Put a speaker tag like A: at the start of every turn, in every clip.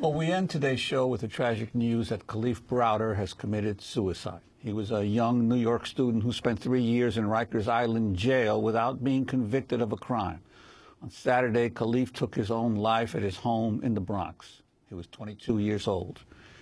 A: Well, we end today's show with the tragic news that Kalief Browder has committed suicide. He was a young New York student who spent three years in Rikers Island jail without being convicted of a crime. On Saturday, Kalief took his own life at his home in the Bronx. He was 22 years old.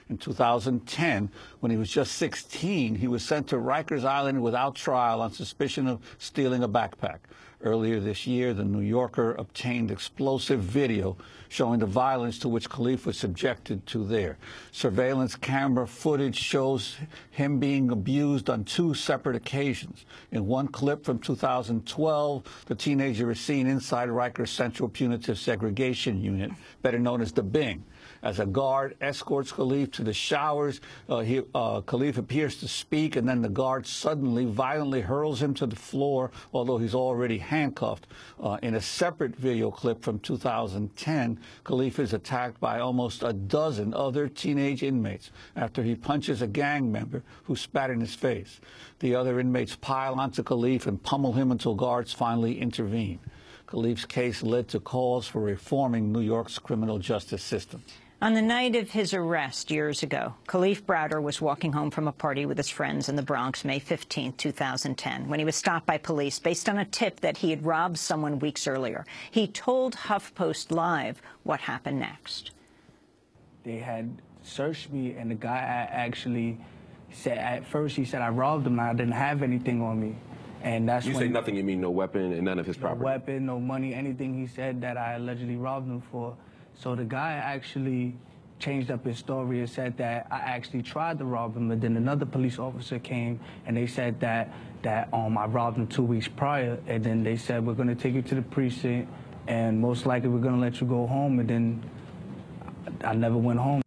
A: In 2010, when he was just 16, he was sent to Rikers Island without trial on suspicion of stealing a backpack. Earlier this year, the New Yorker obtained explosive video showing the violence to which Kalief was subjected to there. Surveillance camera footage shows him being abused on two separate occasions. In one clip from 2012, the teenager is seen inside Rikers Central Punitive Segregation Unit, better known as the Bing. As a guard escorts Kalief to the showers, uh, he, uh, Kalief appears to speak, and then the guard suddenly violently hurls him to the floor, although he's already handcuffed. Uh, in a separate video clip from 2010, Kalief is attacked by almost a dozen other teenage inmates after he punches a gang member who spat in his face. The other inmates pile onto Kalief and pummel him until guards finally intervene. Kalief's case led to calls for reforming New York's criminal justice system.
B: On the night of his arrest years ago, Kalief Browder was walking home from a party with his friends in the Bronx May 15, 2010, when he was stopped by police based on a tip that he had robbed someone weeks earlier. He told HuffPost Live what happened next.
C: They had searched me, and the guy actually said, at first he said I robbed him, and I didn't have anything on me. And that's
D: you
C: when
D: say nothing, you mean no weapon and none of his
C: no
D: property?
C: weapon, no money, anything he said that I allegedly robbed him for. So the guy actually changed up his story and said that I actually tried to rob him, and then another police officer came and they said that that um I robbed him two weeks prior, and then they said we're gonna take you to the precinct, and most likely we're gonna let you go home, and then I, I never went home.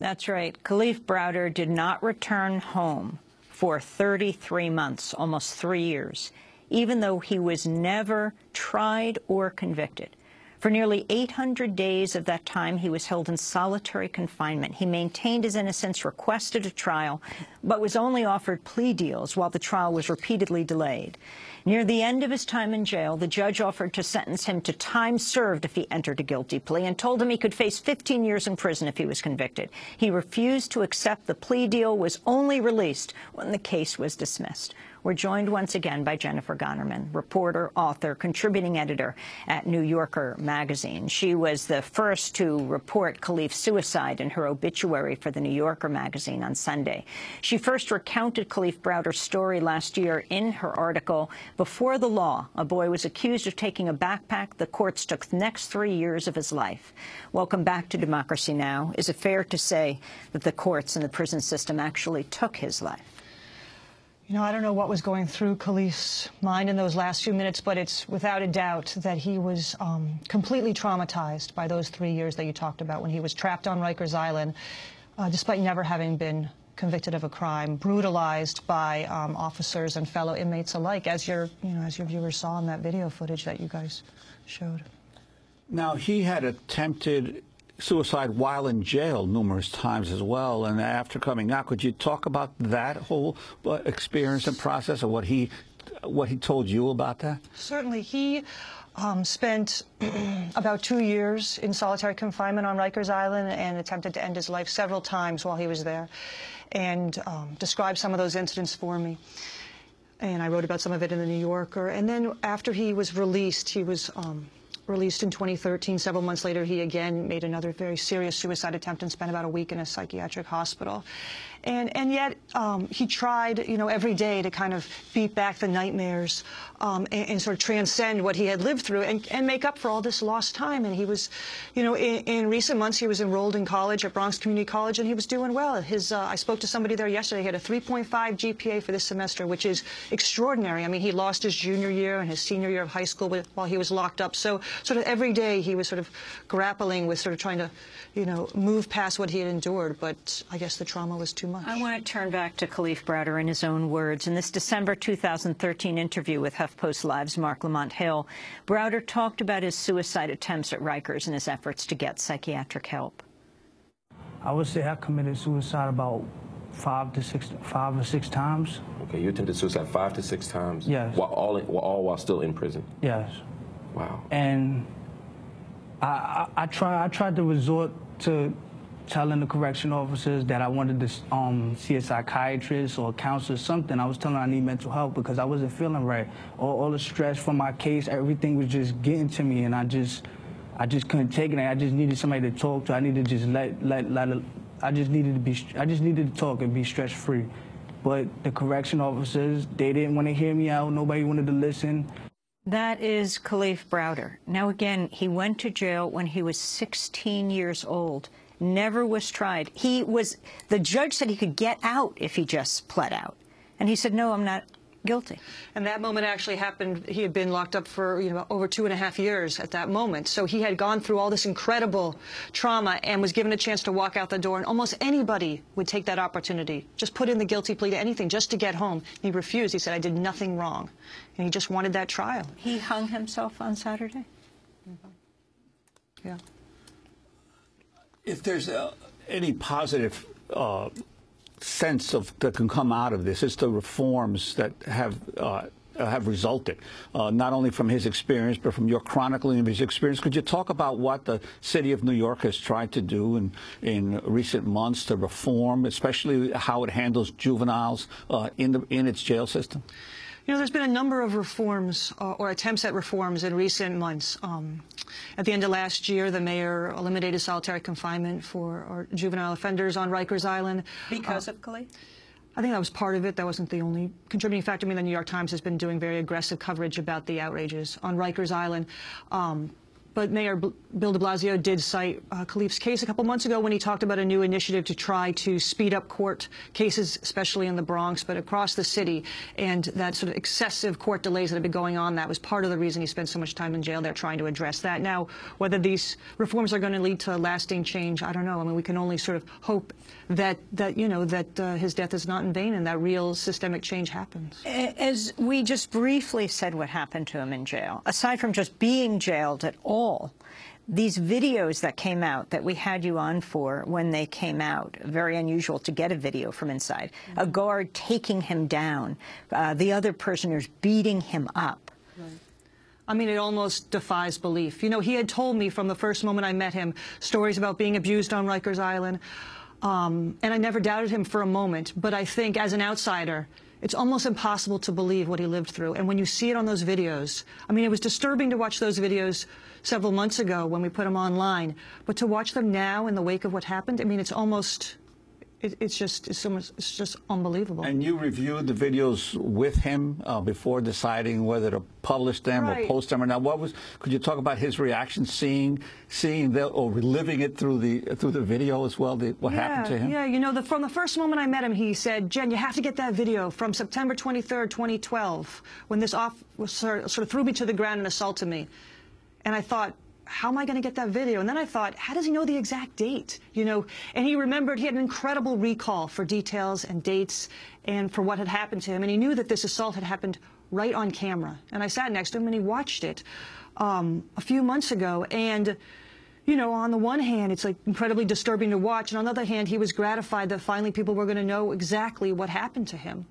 B: That's right. Kalief Browder did not return home for 33 months, almost three years, even though he was never tried or convicted. For nearly 800 days of that time, he was held in solitary confinement. He maintained his innocence, requested a trial, but was only offered plea deals while the trial was repeatedly delayed. Near the end of his time in jail, the judge offered to sentence him to time served if he entered a guilty plea and told him he could face 15 years in prison if he was convicted. He refused to accept the plea deal, was only released when the case was dismissed. We're joined once again by Jennifer Gonnerman, reporter, author, contributing editor at New Yorker magazine. She was the first to report Kalief's suicide in her obituary for the New Yorker magazine on Sunday. She first recounted Kalief Browder's story last year in her article, Before the Law, a boy was accused of taking a backpack. The courts took the next three years of his life. Welcome back to Democracy Now! Is it fair to say that the courts and the prison system actually took his life?
E: You know, I don't know what was going through Kalief's mind in those last few minutes, but it's without a doubt that he was um, completely traumatized by those three years that you talked about when he was trapped on Rikers Island, uh, despite never having been convicted of a crime, brutalized by um, officers and fellow inmates alike, as your, you know, as your viewers saw in that video footage that you guys showed.
A: Now, he had attempted suicide while in jail numerous times as well. And after coming out, could you talk about that whole uh, experience and process, or what he what he told you about that?
E: Certainly, he. Um, spent about two years in solitary confinement on Rikers Island and attempted to end his life several times while he was there and um, described some of those incidents for me. And I wrote about some of it in the New Yorker. And then after he was released, he was um, released in 2013. Several months later, he again made another very serious suicide attempt and spent about a week in a psychiatric hospital. And, and yet um, he tried, you know, every day to kind of beat back the nightmares um, and, and, sort of transcend what he had lived through and, and, make up for all this lost time. And he was, you know, in, in, recent months he was enrolled in college at Bronx Community College and he was doing well. His, uh, I spoke to somebody there yesterday. He had a 3.5 GPA for this semester, which is extraordinary. I mean, he lost his junior year and his senior year of high school while he was locked up. So sort of every day he was sort of grappling with sort of trying to, you know, move past what he had endured. But I guess the trauma was too much.
B: I want to turn back to Kalief Browder in his own words. In this December 2013 interview with HuffPost Live's Marc Lamont Hill, Browder talked about his suicide attempts at Rikers and his efforts to get psychiatric help.
C: I would say I committed suicide about five to six, five or six times.
D: Okay, you attempted suicide five to six times.
C: Yes.
D: While all, in, all while still in prison.
C: Yes.
D: Wow.
C: And I, I, I try, I tried to resort to telling the correction officers that I wanted to um, see a psychiatrist or a counselor, something. I was telling I need mental help because I wasn't feeling right. All, all the stress from my case, everything was just getting to me, and I just, I just couldn't take it. I just needed somebody to talk to. I needed to just let, let, let. I just needed to be. I just needed to talk and be stress free. But the correction officers, they didn't want to hear me out. Nobody wanted to listen.
B: That is Kalief Browder. Now, again, he went to jail when he was 16 years old, never was tried. He was, the judge said he could get out if he just pled out. And he said, no, I'm not guilty.
E: And that moment actually happened. He had been locked up for you know over two and a half years at that moment. So he had gone through all this incredible trauma and was given a chance to walk out the door. And almost anybody would take that opportunity, just put in the guilty plea to anything, just to get home. He refused. He said, "I did nothing wrong," and he just wanted that trial.
B: He hung himself on Saturday.
E: Mm -hmm. Yeah.
A: If there's uh, any positive. Uh, sense of that can come out of this it's the reforms that have uh, have resulted, uh, not only from his experience, but from your chronicling of his experience. Could you talk about what the city of New York has tried to do in, in recent months to reform, especially how it handles juveniles uh, in, the, in its jail system?
E: You know, there's been a number of reforms uh, or attempts at reforms in recent months. Um, at the end of last year, the mayor eliminated solitary confinement for juvenile offenders on Rikers Island.
B: Because uh, of Kalief?
E: I think that was part of it. That wasn't the only contributing factor. I mean, the New York Times has been doing very aggressive coverage about the outrages on Rikers Island. Um, but Mayor Bill de Blasio did cite uh, Kalief's case a couple months ago when he talked about a new initiative to try to speed up court cases, especially in the Bronx, but across the city. And that sort of excessive court delays that have been going on, that was part of the reason he spent so much time in jail. They're trying to address that. Now, whether these reforms are going to lead to lasting change, I don't know. I mean, we can only sort of hope that, that you know, that uh, his death is not in vain and that real systemic change happens.
B: As we just briefly said what happened to him in jail, aside from just being jailed at all, all. These videos that came out that we had you on for when they came out, very unusual to get a video from inside. Mm -hmm. A guard taking him down, uh, the other prisoners beating him up.
E: Right. I mean, it almost defies belief. You know, he had told me from the first moment I met him stories about being abused on Rikers Island, um, and I never doubted him for a moment. But I think as an outsider, it's almost impossible to believe what he lived through. And when you see it on those videos, I mean, it was disturbing to watch those videos several months ago when we put them online, but to watch them now in the wake of what happened, I mean, it's almost it, it's just it's, almost, it's just unbelievable.
A: And you reviewed the videos with him uh, before deciding whether to publish them right. or post them or not. What was? Could you talk about his reaction, seeing seeing the, or reliving it through the through the video as well? The, what
E: yeah,
A: happened to him?
E: Yeah, you know, the, from the first moment I met him, he said, "Jen, you have to get that video from September 23rd, 2012, when this off sort of threw me to the ground and assaulted me." And I thought, how am I going to get that video? And then I thought, how does he know the exact date? You know, and he remembered he had an incredible recall for details and dates and for what had happened to him. And he knew that this assault had happened right on camera. And I sat next to him and he watched it um, a few months ago. And, you know, on the one hand, it's like incredibly disturbing to watch. And on the other hand, he was gratified that finally people were going to know exactly what happened to him.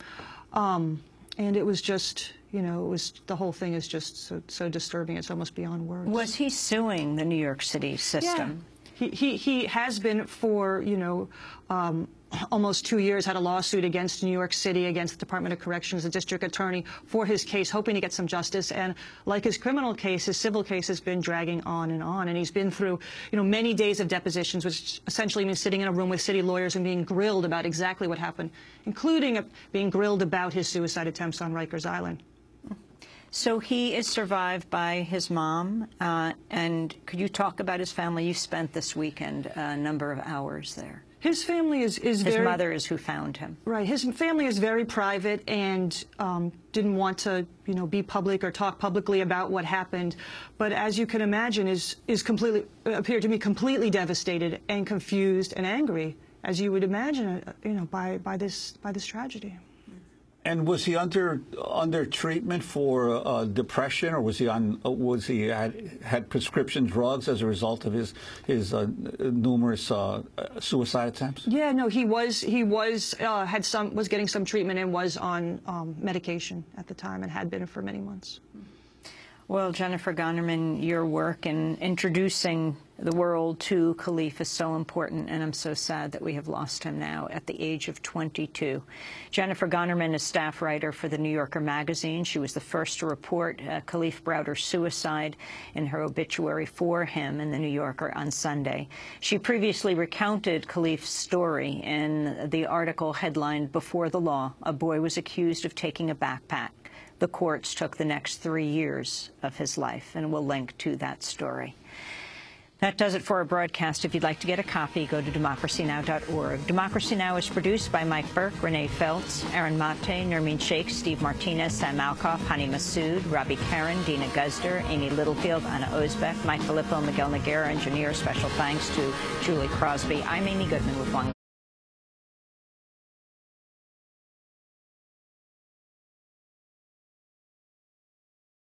E: Um, and it was just, you know, it was the whole thing is just so, so disturbing. It's almost beyond words.
B: Was he suing the New York City system?
E: Yeah. He, he, he has been for, you know, um, almost two years, had a lawsuit against New York City, against the Department of Corrections, the district attorney, for his case, hoping to get some justice. And like his criminal case, his civil case has been dragging on and on. And he's been through, you know, many days of depositions, which essentially means sitting in a room with city lawyers and being grilled about exactly what happened, including being grilled about his suicide attempts on Rikers Island.
B: So he is survived by his mom. Uh, and could you talk about his family? You spent this weekend a number of hours there.
E: His family is, is
B: his
E: very...
B: His mother is who found him.
E: Right. His family is very private and um, didn't want to, you know, be public or talk publicly about what happened. But as you can imagine, is, is completely, appeared to be completely devastated and confused and angry, as you would imagine, uh, you know, by, by, this, by this tragedy.
A: And was he under under treatment for uh, depression, or was he on? Uh, was he had, had prescription drugs as a result of his his uh, numerous uh, suicide attempts?
E: Yeah, no, he was he was uh, had some was getting some treatment and was on um, medication at the time and had been for many months.
B: Well, Jennifer Gonnerman, your work in introducing the world to Kalief is so important, and I'm so sad that we have lost him now at the age of 22. Jennifer Gonnerman is staff writer for the New Yorker magazine. She was the first to report uh, Kalief Browder's suicide in her obituary for him in the New Yorker on Sunday. She previously recounted Kalief's story in the article headlined Before the Law, a boy was accused of taking a backpack the courts took the next three years of his life, and we'll link to that story. That does it for our broadcast. If you'd like to get a copy, go to democracynow.org. Democracy Now! is produced by Mike Burke, Renee Feltz, Aaron Mate, Nermeen Shaikh, Steve Martinez, Sam Alcoff, Hany Massoud, Robby Karran, Deena Guzder, Amy Littlefield, Anna Ozbek, Mike Filippo, Miguel Nogueira, engineer. Special thanks to Julie Crosby. I'm Amy Goodman with Juan.